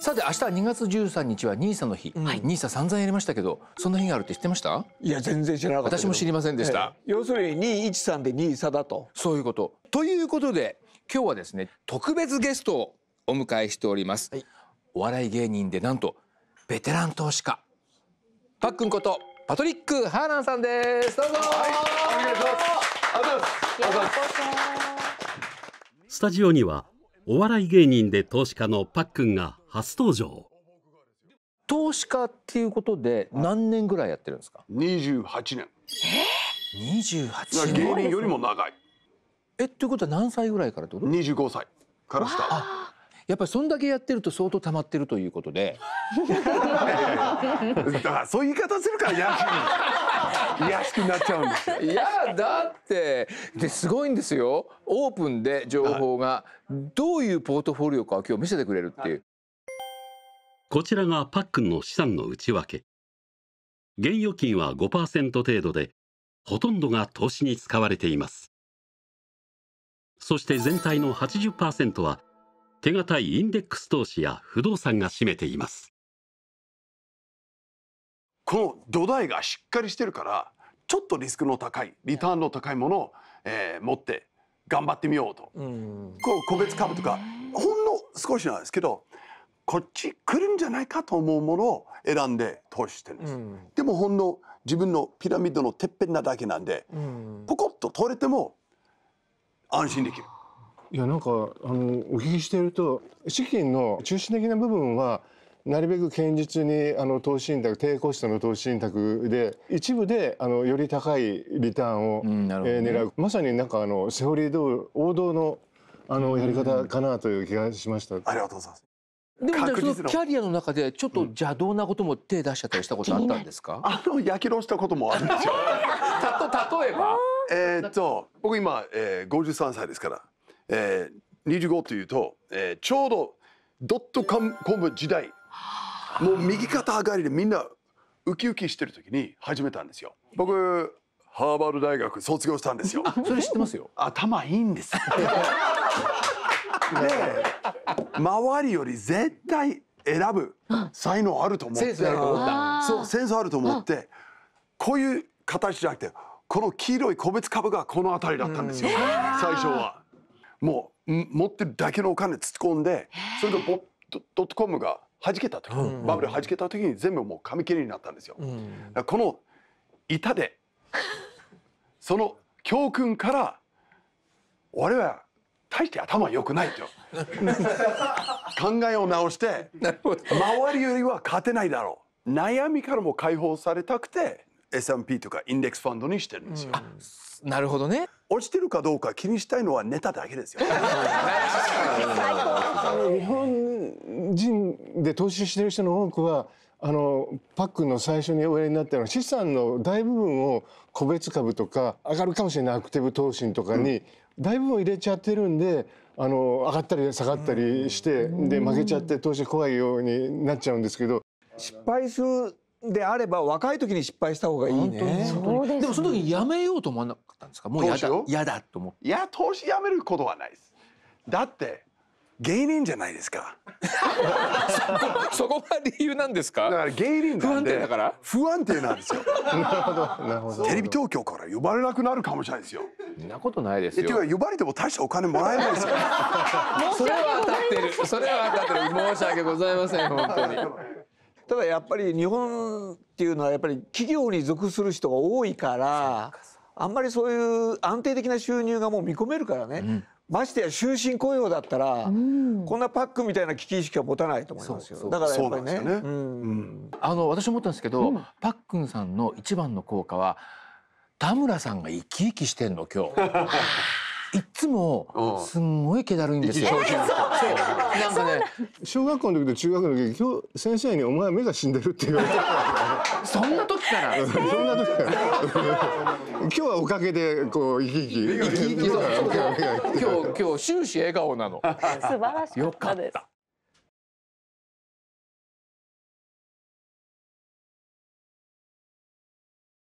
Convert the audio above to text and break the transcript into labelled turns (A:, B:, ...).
A: さて明日2月13日はニーサの日、ニーサ散々やりましたけどそんな日があるって知ってました？
B: いや全然知らなかった
A: 私も知りませんでした、
B: ええ要するに213で2差だと。
A: そういうこと。ということで今日はですね特別ゲストをお迎えしております、
B: はい。
A: お笑い芸人でなんとベテラン投資家。パックンことパトリック・ハーナンさんです。どうぞ、
C: スタジオにはお笑い芸人で投資家のパックンが初登場。
A: 投資家っていうことで何年ぐらいやってるんですか
D: ？28年。
A: 28
D: 芸
A: 年。
D: 人よりも長い。
A: えっていうことは何歳ぐらいからってこと
D: ？25歳からスター
A: やっぱりそんだけやってると相当溜まってるということで。
D: トだからそういう言い方するから安い安くなっちゃうんですよ。
A: いやだってですごいんですよ。オープンで情報がどういうポートフォリオかを今日見せてくれるっていう。
C: こちらがパックンの資産の内訳。現預金は5%程度でほとんどが投資に使われています。そして全体の80%は手堅いインデックス投資や不動産が占めています。
D: この土台がしっかりしてるからちょっとリスクの高いリターンの高いものを、えー持って頑張ってみようと、
B: うん。
D: こう個別株とかほんの少しなんですけどこっち来るんじゃないかと思うものを選んで投資してるんです、
B: うん。
D: でもほんの自分のピラミッドのてっぺんなだけなんで
B: うん。
D: ポコッと取れても安心できる
E: いやなんかあのお聞きしていると資金の中心的な部分はなるべく堅実にあの投資信託低コストの投資信託で一部であのより高いリターンを、
A: うんね。
E: えー狙う。まさになんかあのセオリー通り王道のあのやり方かなという気がしました。
D: ありがとうございます。
A: でもじゃあそのキャリアの中でちょっと邪道なことも手出しちゃったりしたことあったんですか？
D: あのやけどしたこともあるんですよ。
A: たと例えば？
D: えーっと僕今、えー、53歳ですから、えー、25というと、えー、ちょうどドットコム時代もう右肩上がりでみんなウキウキしてる時に始めたんですよ。僕ハーバード大学卒業したんですよ。
A: それ知ってますよ。
D: 頭いいんです。で周りより絶対選ぶ才能あると思って。
A: センスあると思った。
D: そうセンスあると思ってこういう形じゃなくてこの黄色い個別株がこの辺りだったんですよ。最初は。もうん持ってるだけのお金突っ込んでそれがボドドットコムが弾けた時バブル弾けた時に全部もう紙切れになったんですよ。だからこの板でその教訓から俺は大して頭良くないと。考えを直して周りよりは勝てないだろう。悩みからも解放されたくて S&P とかインデックスファンドにしてるんですよ、
A: なるほどね
D: 落ちてるかどうか気にしたいのはネタだけですよ。
E: あ の日本人で投資してる人の多くはあのパックンの最初におやりになったのは資産の大部分を個別株とか上がるかもしれないアクティブ投資とかに大部分を入れちゃってるんであの上がったり下がったりしてで負けちゃって投資怖いようになっちゃうんですけど
B: 失敗するであれば若い時に失敗した方がいいね。
F: で
A: もその時にやめようと思わなかったんですか？もうやだやだと思って。
D: いや投資やめることはないです。だって芸人じゃないですか。
A: そこが理由なんですか？
D: だから芸人
A: 不安定だから？
D: 不安定なんですよ。
E: なるほど
D: テレビ東京から呼ばれなくなるかもしれないですよ。
A: そんなことないです
D: えていう
A: よ
D: か呼ばれても大したお金もらえないですよ。
A: それは当たってる。それは当たってる。申し訳ございません本当に
B: ただやっぱり日本っていうのはやっぱり企業に属する人が多いからあんまりそういう安定的な収入がもう見込めるからね、ましてや終身雇用だったら、こんなパックみたいな危機意識は持たないと思いますよ。だからやっぱりね。
D: ね。
B: うん。
A: あの私思ったんですけど、パックンさんの一番の効果は田村さんが生き生きしてんの今日 いっつもすんごい気だるいんですよ。そう。なんかね
E: 小学校の時と中学の時今日先生に「お前目が死んでる」って言われた
A: そんな時から？
E: そんな時から。今日はおかげでこう生き生き。
A: 生き生き今日今日終始笑顔なの。
F: 素晴らしか
A: よ
F: ったです。
A: かった。